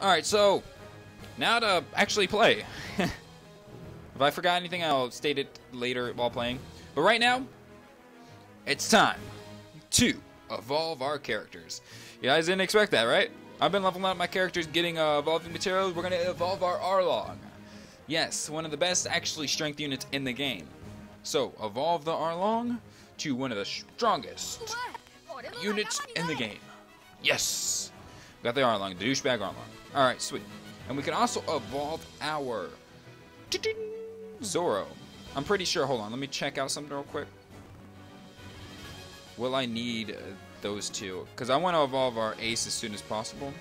Alright, so now to actually play. if I forgot anything, I'll state it later while playing. But right now, it's time to evolve our characters. You guys didn't expect that, right? I've been leveling up my characters, getting uh, evolving materials. We're going to evolve our Arlong. Yes, one of the best actually strength units in the game. So, evolve the Arlong to one of the strongest units in the game. Yes! Got the Arlong, the douchebag Arlong. Alright, sweet. And we can also evolve our Zoro. I'm pretty sure, hold on, let me check out something real quick. Will I need uh, those two? Because I want to evolve our Ace as soon as possible.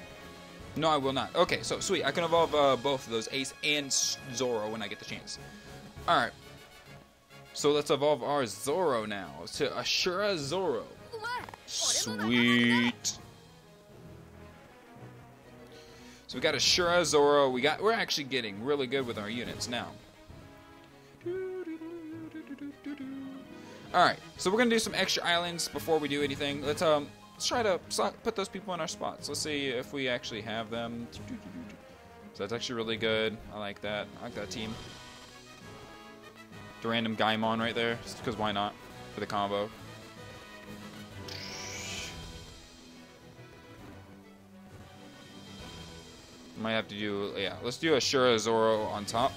No, I will not. Okay, so sweet. I can evolve uh, both of those, Ace and Zoro, when I get the chance. Alright. So let's evolve our Zoro now to Ashura Zoro. Sweet. So we got Ashura Zoro. We got we're actually getting really good with our units now. Alright, so we're gonna do some extra islands before we do anything. Let's um let's try to put those people in our spots. Let's see if we actually have them. So that's actually really good. I like that. I like that team. The random Gaimon right there, just because why not? For the combo. Might have to do, yeah, let's do Ashura Zoro on top.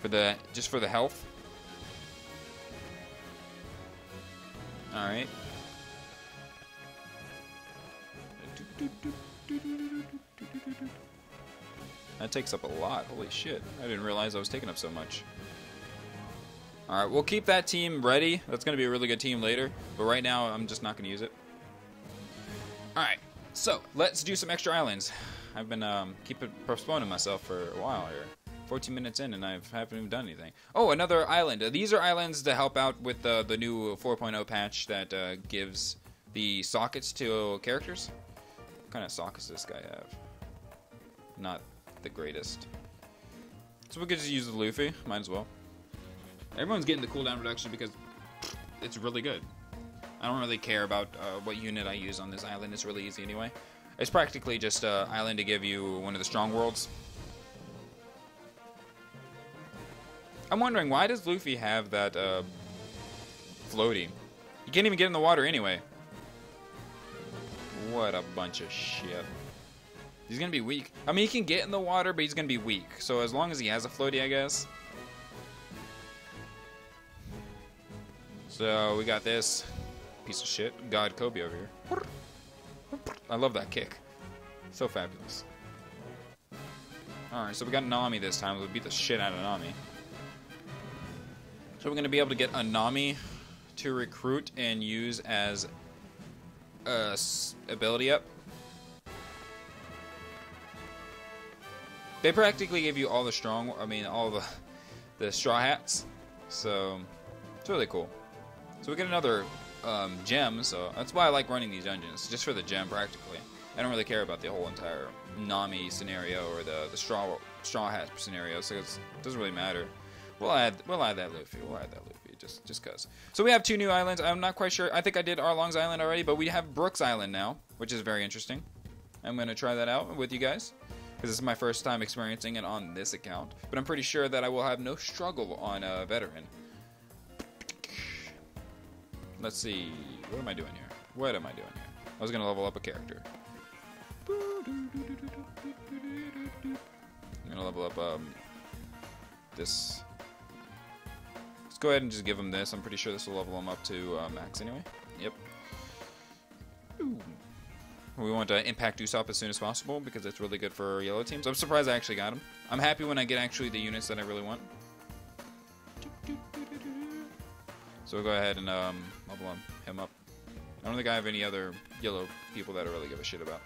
For the, just for the health. Alright. That takes up a lot. Holy shit. I didn't realize I was taking up so much. Alright, we'll keep that team ready. That's going to be a really good team later. But right now, I'm just not going to use it. Alright, so let's do some extra islands. I've been um, postponing myself for a while here. 14 minutes in and I haven't even done anything. Oh, another island. Uh, these are islands to help out with the, the new 4.0 patch that uh, gives the sockets to characters. What kind of sockets does this guy have? Not the greatest. So we could just use the Luffy. Might as well. Everyone's getting the cooldown reduction because it's really good. I don't really care about uh, what unit I use on this island. It's really easy anyway. It's practically just an island to give you one of the strong worlds. I'm wondering, why does Luffy have that uh, floaty? He can't even get in the water anyway. What a bunch of shit. He's gonna be weak. I mean, he can get in the water, but he's gonna be weak. So as long as he has a floaty, I guess. So we got this piece of shit, God Kobe over here. I love that kick. So fabulous. Alright, so we got Nami this time. We'll beat the shit out of Nami. So we're going to be able to get a Nami to recruit and use as a ability up. They practically give you all the strong, I mean, all the, the straw hats. So, it's really cool. So we get another um, so that's why I like running these dungeons, just for the gem practically. I don't really care about the whole entire Nami scenario or the, the straw straw hat scenario, so it doesn't really matter. We'll add we'll add that Luffy. We'll add that Luffy just just cause. So we have two new islands. I'm not quite sure. I think I did Arlong's Island already, but we have Brook's Island now, which is very interesting. I'm gonna try that out with you guys because this is my first time experiencing it on this account. But I'm pretty sure that I will have no struggle on a veteran. Let's see. What am I doing here? What am I doing here? I was going to level up a character. I'm going to level up um, this. Let's go ahead and just give him this. I'm pretty sure this will level him up to uh, max anyway. Yep. Ooh. We want to impact Usopp as soon as possible because it's really good for yellow teams. I'm surprised I actually got him. I'm happy when I get actually the units that I really want. So we'll go ahead and um, level him up. I don't think I have any other yellow people that I really give a shit about.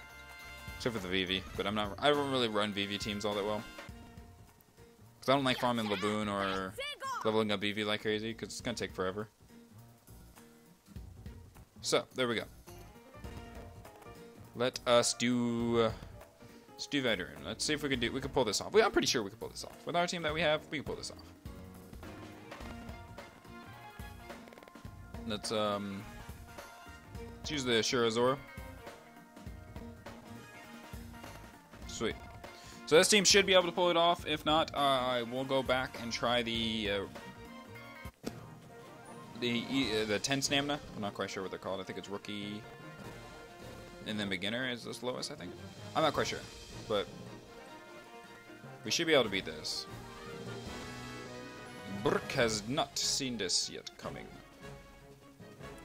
Except for the VV, but I'm not. I don't really run VV teams all that well. Because I don't like farming Laboon or leveling up VV like crazy, because it's going to take forever. So, there we go. Let us do... Uh, do Veteran. Let's see if we can do... We can pull this off. I'm pretty sure we can pull this off. With our team that we have, we can pull this off. Let's um let's use the Shirazora. Sweet. So this team should be able to pull it off. If not, uh, I will go back and try the uh, the uh, the 10 stamina. I'm not quite sure what they're called. I think it's rookie, and then beginner is the slowest. I think. I'm not quite sure, but we should be able to beat this. Brook has not seen this yet coming.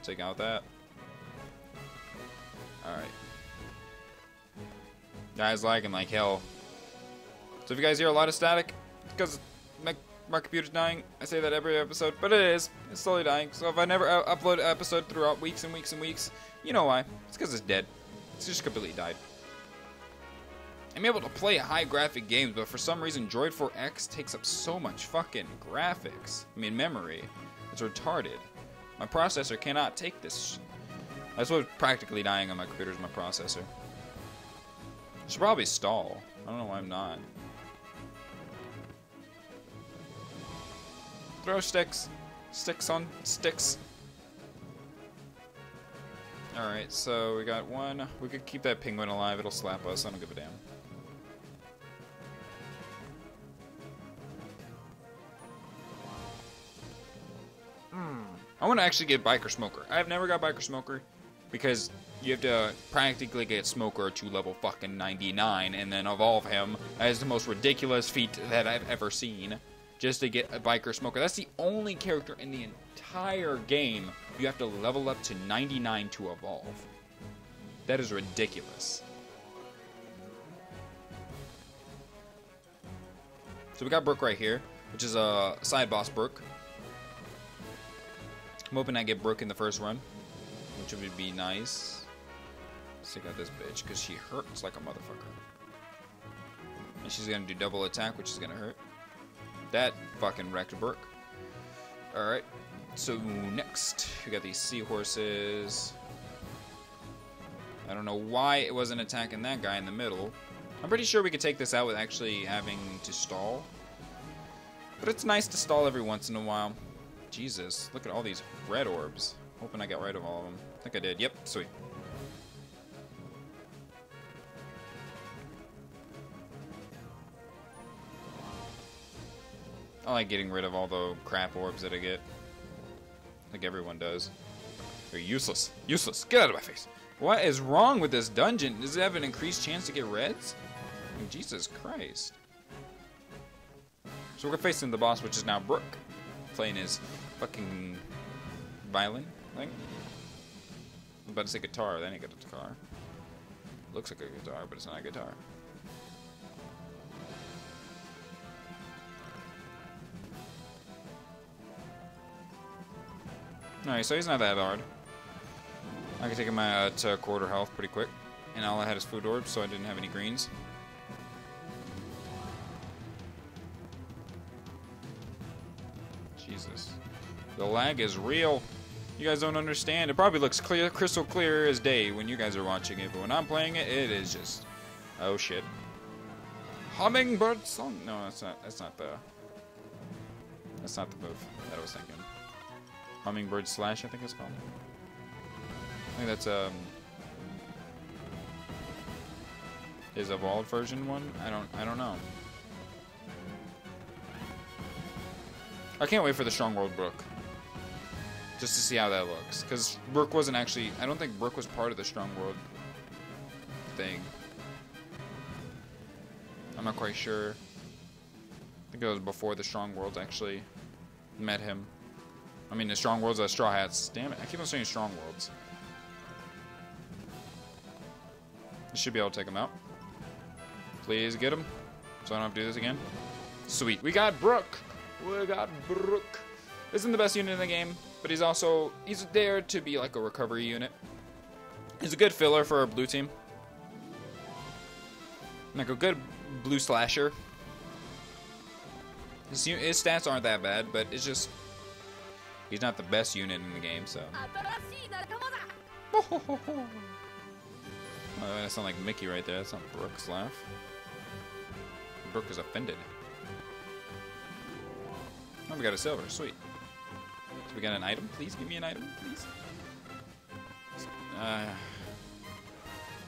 Take out that. Alright. Guys lagging like hell. So if you guys hear a lot of static, because my, my computer's dying. I say that every episode, but it is. It's slowly dying. So if I never uh, upload an episode throughout weeks and weeks and weeks, you know why. It's because it's dead. It's just completely died. I'm able to play high graphic games, but for some reason Droid 4X takes up so much fucking graphics. I mean memory. It's retarded. My processor cannot take this. That's what's practically dying on my computer is my processor. Should probably stall. I don't know why I'm not. Throw sticks. Sticks on sticks. Alright, so we got one. We could keep that penguin alive. It'll slap us. I don't give a damn. Want to actually get Biker Smoker. I've never got Biker Smoker because you have to practically get Smoker to level fucking 99 and then evolve him as the most ridiculous feat that I've ever seen just to get a Biker Smoker. That's the only character in the entire game you have to level up to 99 to evolve. That is ridiculous. So we got Brook right here, which is a side boss Brook. I'm hoping I get Brook in the first run, which would be nice. Let's out this bitch, because she hurts like a motherfucker. And she's going to do double attack, which is going to hurt. That fucking wrecked Brook. Alright, so next, we got these seahorses. I don't know why it wasn't attacking that guy in the middle. I'm pretty sure we could take this out with actually having to stall. But it's nice to stall every once in a while. Jesus, look at all these red orbs. Hoping I got rid of all of them. I think I did. Yep, sweet. I like getting rid of all the crap orbs that I get. Like everyone does. They're useless. Useless. Get out of my face. What is wrong with this dungeon? Does it have an increased chance to get reds? Jesus Christ. So we're facing the boss, which is now Brook. Playing his fucking violin thing. About to say guitar, then he got a guitar. Looks like a guitar, but it's not a guitar. Alright, so he's not that hard. I can take him uh, to quarter health pretty quick. And all I had is food orbs, so I didn't have any greens. The lag is real. You guys don't understand. It probably looks clear, crystal clear as day when you guys are watching it, but when I'm playing it, it is just... Oh, shit. Hummingbird song? No, that's not, that's not the... That's not the move that I was thinking. Hummingbird Slash, I think it's called. I think that's um his evolved version one. I don't I don't know. I can't wait for the Strong World Brook. Just to see how that looks. Because Brook wasn't actually... I don't think Brook was part of the Strong World thing. I'm not quite sure. I think it was before the Strong Worlds actually met him. I mean, the Strong Worlds are Straw Hats. Damn it, I keep on saying Strong Worlds. I should be able to take him out. Please get him, so I don't have to do this again. Sweet, we got Brook! We got Brook. Isn't the best unit in the game, but he's also, he's there to be like a recovery unit. He's a good filler for a blue team. Like a good blue slasher. His, his stats aren't that bad, but it's just He's not the best unit in the game, so. oh, that sounds like Mickey right there. That's not Brook's laugh. Brook is offended. Oh, we got a silver. Sweet. So we got an item. Please give me an item, please. Uh,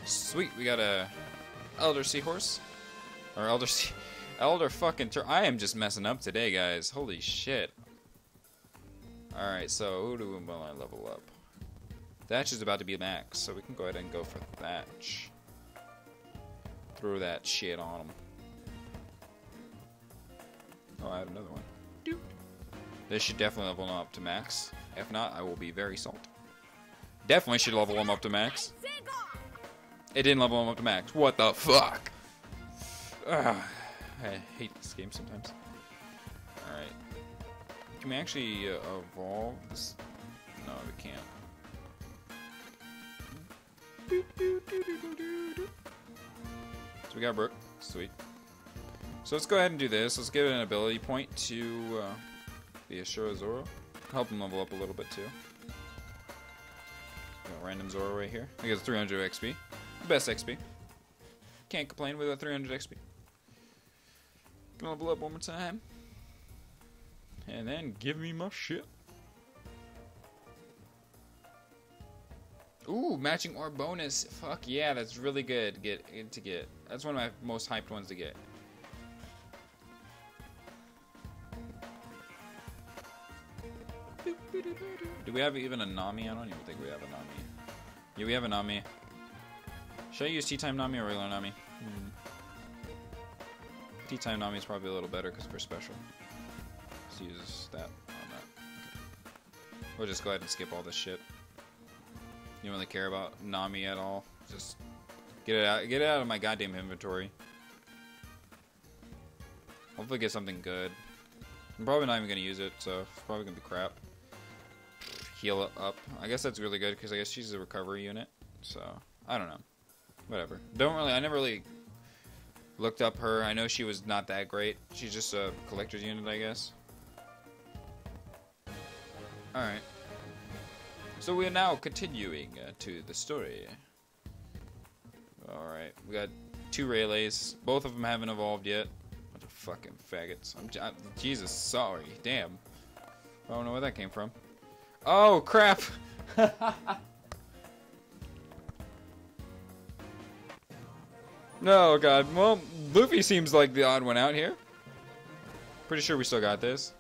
sweet. We got a Elder Seahorse. Or Elder... Elder fucking... Tur I am just messing up today, guys. Holy shit. Alright, so who do we want to level up? Thatch is about to be max, so we can go ahead and go for Thatch. Throw that shit on him. Oh, I have another one. Doot. This should definitely level him up to max. If not, I will be very salty. Definitely should level him up to max. It didn't level him up to max. What the fuck? Ugh. I hate this game sometimes. Alright. Can we actually uh, evolve this? No, we can't. So we got Brook. Sweet. So let's go ahead and do this. Let's give it an ability point to uh, the Ashura Zoro. Help him level up a little bit too. Random Zoro right here. He gets 300 XP. Best XP. Can't complain with a 300 XP. Gonna level up one more time. And then give me my shit. Ooh, matching or bonus. Fuck yeah, that's really good to get to get. That's one of my most hyped ones to get. Do we have even a Nami? I don't even think we have a Nami. Yeah, we have a Nami. Should I use Tea Time Nami or regular Nami? Hmm. Tea Time Nami is probably a little better because we're special. Let's use that on that. Okay. We'll just go ahead and skip all this shit. You don't really care about Nami at all. Just get it out. Get it out of my goddamn inventory. Hopefully, get something good. I'm probably not even gonna use it, so it's probably gonna be crap. Heal up. I guess that's really good because I guess she's a recovery unit. So I don't know. Whatever. Don't really. I never really looked up her. I know she was not that great. She's just a collector's unit, I guess. All right. So we are now continuing uh, to the story. Alright, we got two Rayleighs. Both of them haven't evolved yet. Bunch of fucking faggots. I'm, I'm, Jesus, sorry. Damn. I don't know where that came from. Oh, crap! no, God. Well, Luffy seems like the odd one out here. Pretty sure we still got this.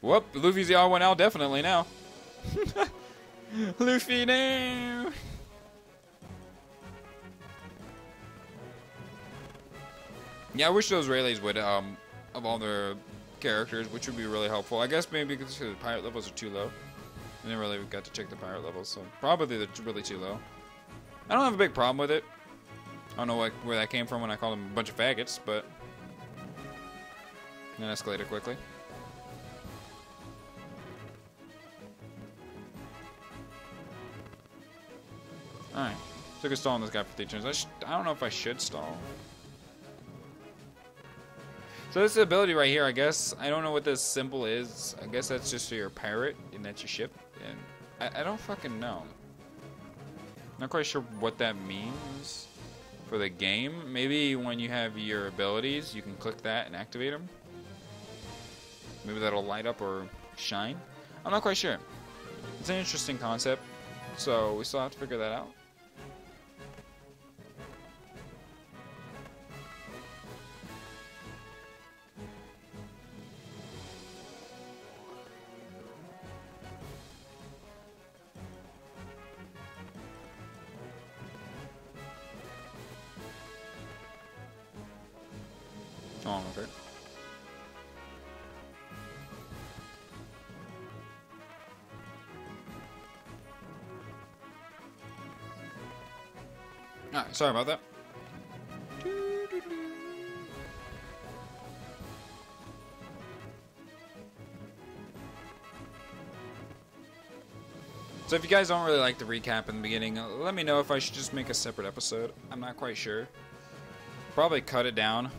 Whoop, Luffy's the odd one out definitely now. Luffy now. Yeah, I wish those Rayleighs would um of all their characters, which would be really helpful. I guess maybe because the pirate levels are too low. I never really got to check the pirate levels, so probably they're really too low. I don't have a big problem with it. I don't know what, where that came from when I called them a bunch of faggots, but that escalated quickly. Alright. Took a stall on this guy for three turns. I, I don't know if I should stall. So this ability right here, I guess, I don't know what this symbol is. I guess that's just your pirate, and that's your ship. And I, I don't fucking know. Not quite sure what that means for the game. Maybe when you have your abilities, you can click that and activate them. Maybe that'll light up or shine. I'm not quite sure. It's an interesting concept, so we still have to figure that out. Sorry about that. So if you guys don't really like the recap in the beginning, let me know if I should just make a separate episode. I'm not quite sure. Probably cut it down.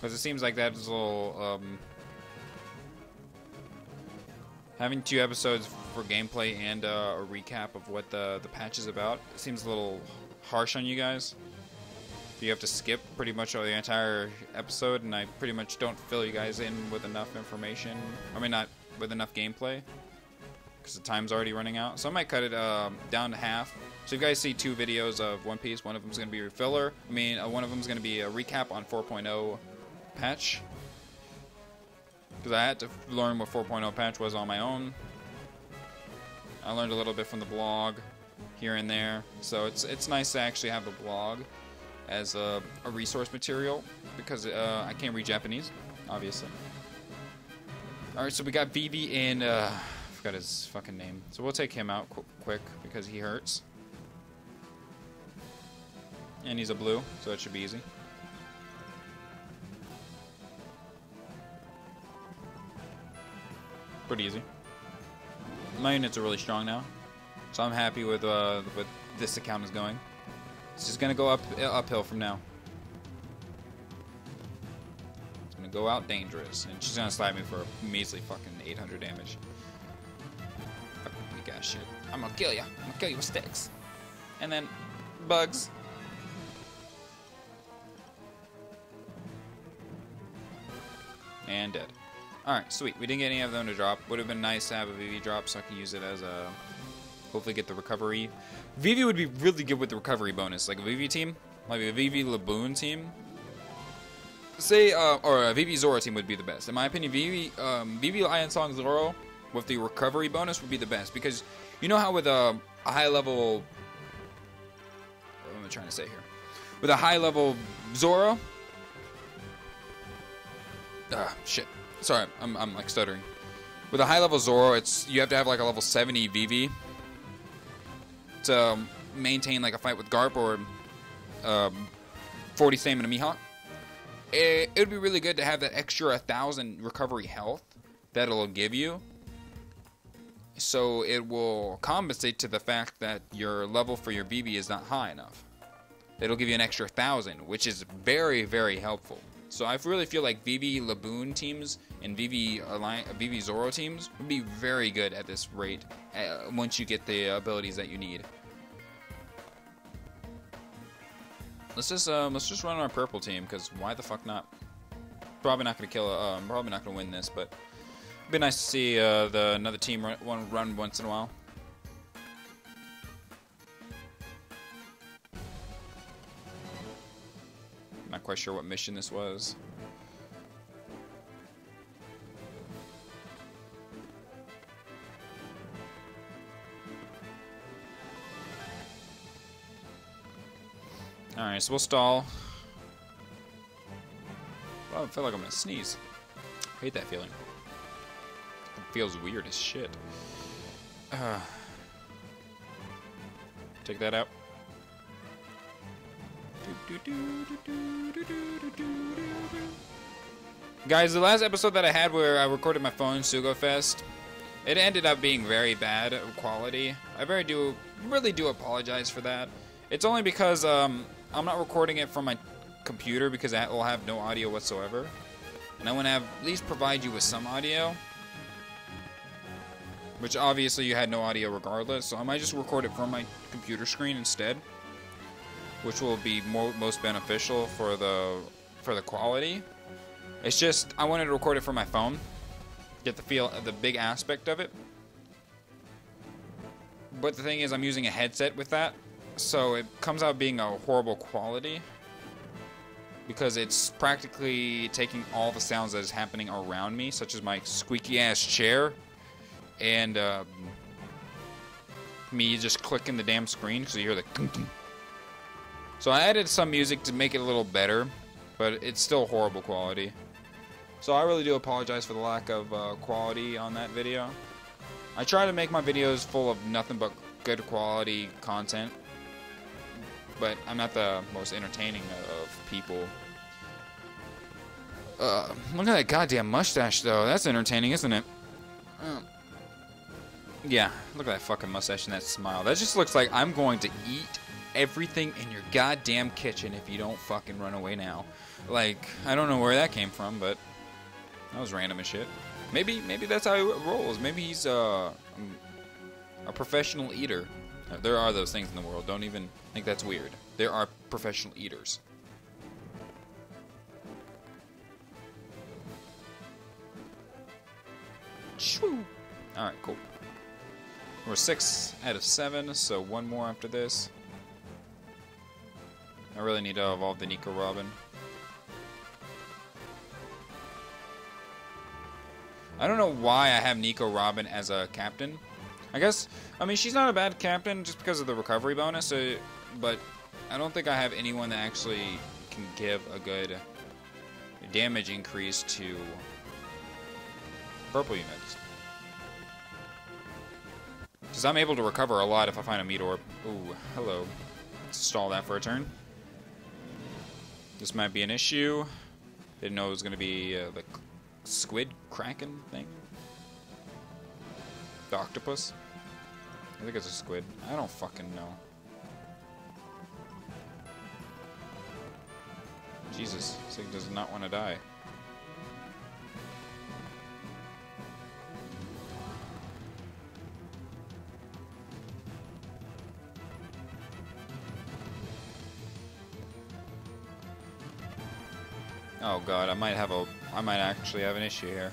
Because it seems like that's a little, um, having two episodes for gameplay and uh, a recap of what the, the patch is about, it seems a little harsh on you guys. you have to skip pretty much the entire episode, and I pretty much don't fill you guys in with enough information. I mean, not with enough gameplay, because the time's already running out. So I might cut it um, down to half. So you guys see two videos of One Piece. One of them's going to be a filler. I mean, uh, one of them's going to be a recap on 4.0 patch. Because I had to learn what 4.0 patch was on my own. I learned a little bit from the blog here and there. So it's it's nice to actually have the blog as a, a resource material because uh, I can't read Japanese, obviously. All right, so we got BB and uh, I forgot his fucking name. So we'll take him out qu quick because he hurts. And he's a blue, so it should be easy. Pretty easy. My units are really strong now, so I'm happy with uh, with this account is going. It's just gonna go up uphill from now. It's gonna go out dangerous, and she's gonna slap me for a measly fucking 800 damage. Fucking weak shit. I'm gonna kill you. I'm gonna kill you with sticks. And then bugs. And dead. Alright, sweet. We didn't get any of them to drop. Would have been nice to have a VV drop so I can use it as a... Hopefully get the recovery. VV would be really good with the recovery bonus. Like a VV team. Like a VV Laboon team. Say, uh, or a VV Zoro team would be the best. In my opinion, VV, um, VV Lion Song Zoro with the recovery bonus would be the best. Because you know how with a, a high level... What am I trying to say here? With a high level Zoro... Ah, shit. Sorry, I'm, I'm like stuttering. With a high level Zoro, it's you have to have like a level 70 VV to maintain like a fight with Garp or um, 40 stamina Mihawk. It, it would be really good to have that extra 1,000 recovery health that it'll give you. So it will compensate to the fact that your level for your VV is not high enough. It'll give you an extra 1,000, which is very, very helpful. So I really feel like VV Laboon teams and VV VV Zoro teams would be very good at this rate uh, once you get the abilities that you need. Let's just um, let's just run our purple team because why the fuck not? Probably not gonna kill. Uh, I'm probably not gonna win this, but it'd be nice to see uh, the another team run, one run once in a while. Quite sure what mission this was. Alright, so we'll stall. Oh, I feel like I'm gonna sneeze. I hate that feeling. It feels weird as shit. Uh, take that out. Guys, the last episode that I had where I recorded my phone, Sugo Fest, it ended up being very bad quality. I very do, really do apologize for that. It's only because um, I'm not recording it from my computer because that will have no audio whatsoever. And I want to have at least provide you with some audio. Which obviously you had no audio regardless, so I might just record it from my computer screen instead. Which will be more, most beneficial for the for the quality. It's just I wanted to record it for my phone. Get the feel the big aspect of it. But the thing is I'm using a headset with that, so it comes out being a horrible quality because it's practically taking all the sounds that is happening around me, such as my squeaky ass chair and um, me just clicking the damn screen because you hear the. So I added some music to make it a little better, but it's still horrible quality. So I really do apologize for the lack of uh, quality on that video. I try to make my videos full of nothing but good quality content but I'm not the most entertaining of people. Uh, look at that goddamn mustache, though. That's entertaining, isn't it? Uh, yeah, look at that fucking mustache and that smile. That just looks like I'm going to eat everything in your goddamn kitchen if you don't fucking run away now. Like, I don't know where that came from, but that was random as shit. Maybe, maybe that's how he rolls. Maybe he's uh, um, a professional eater. Uh, there are those things in the world. Don't even think that's weird. There are professional eaters. Shoo! Alright, cool. We're six out of seven, so one more after this. I really need to evolve the Nico Robin. I don't know why I have Nico Robin as a captain. I guess, I mean, she's not a bad captain just because of the recovery bonus, but I don't think I have anyone that actually can give a good damage increase to purple units. Because I'm able to recover a lot if I find a meteor. Ooh, hello. Let's stall that for a turn. This might be an issue. Didn't know it was going to be uh, the squid kraken thing. The octopus. I think it's a squid. I don't fucking know. Jesus, Sig does not want to die. God, I might have a... I might actually have an issue here.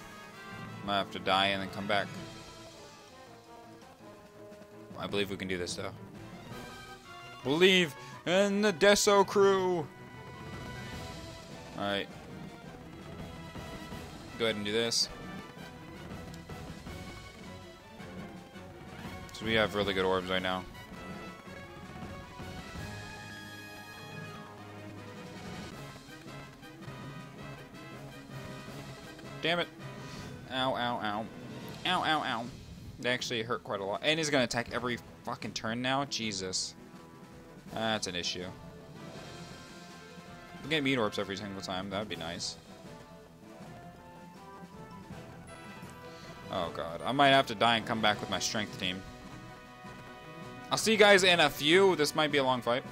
I might have to die and then come back. I believe we can do this, though. Believe in the Deso crew! Alright. Go ahead and do this. So we have really good orbs right now. Damn it. Ow, ow, ow. Ow, ow, ow. They actually hurt quite a lot. And he's going to attack every fucking turn now? Jesus. That's an issue. We get meat orbs every single time. That would be nice. Oh god. I might have to die and come back with my strength team. I'll see you guys in a few. This might be a long fight.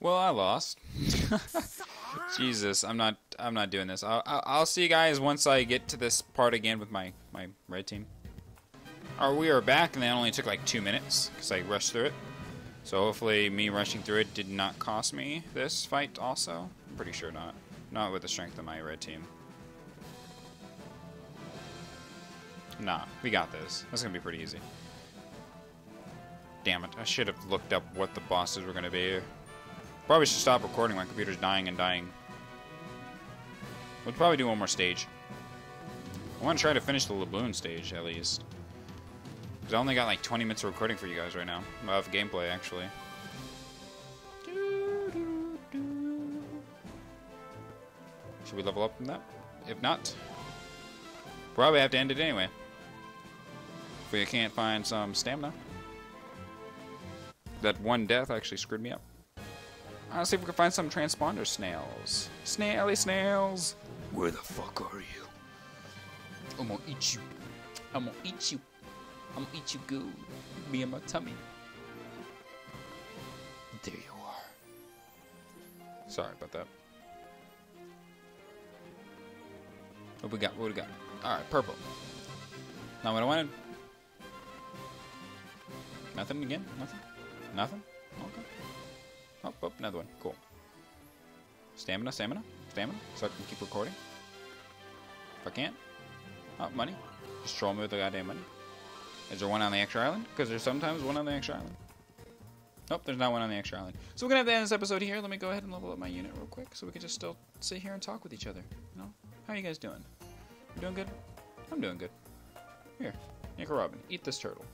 Well, I lost. Jesus, I'm not. I'm not doing this. I'll, I'll, see you guys once I get to this part again with my my red team. Alright, we are back, and that only took like two minutes because I rushed through it. So hopefully, me rushing through it did not cost me this fight. Also, I'm pretty sure not. Not with the strength of my red team. Nah, we got this. That's gonna be pretty easy. Damn it! I should have looked up what the bosses were gonna be. Probably should stop recording. My computer's dying and dying. We'll probably do one more stage. I want to try to finish the Laboon stage, at least. Because I only got like 20 minutes of recording for you guys right now. Of gameplay, actually. Should we level up from that? If not, probably have to end it anyway. If we can't find some stamina. That one death actually screwed me up. Let's see if we can find some transponder snails. Snaily snails! Where the fuck are you? I'm gonna eat you. I'm gonna eat you. I'm gonna eat you good. Me and my tummy. There you are. Sorry about that. What we got? What we got? Alright, purple. Not what I wanted. Nothing again? Nothing? Nothing? Okay. Oh, oh, another one. Cool. Stamina, stamina, stamina, so I can keep recording. If I can't. Oh, money. Just troll me with the goddamn money. Is there one on the extra island? Because there's sometimes one on the extra island. Nope, there's not one on the extra island. So we're gonna have to end this episode here. Let me go ahead and level up my unit real quick, so we can just still sit here and talk with each other. You know, how are you guys doing? You doing good? I'm doing good. Here, Nico Robin, eat this turtle.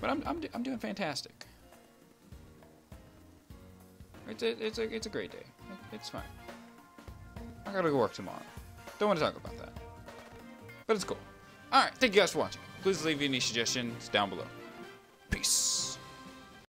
But I'm I'm I'm doing fantastic. It's a it's a it's a great day. It's fine. I gotta go work tomorrow. Don't want to talk about that. But it's cool. Alright, thank you guys for watching. Please leave any suggestions down below. Peace.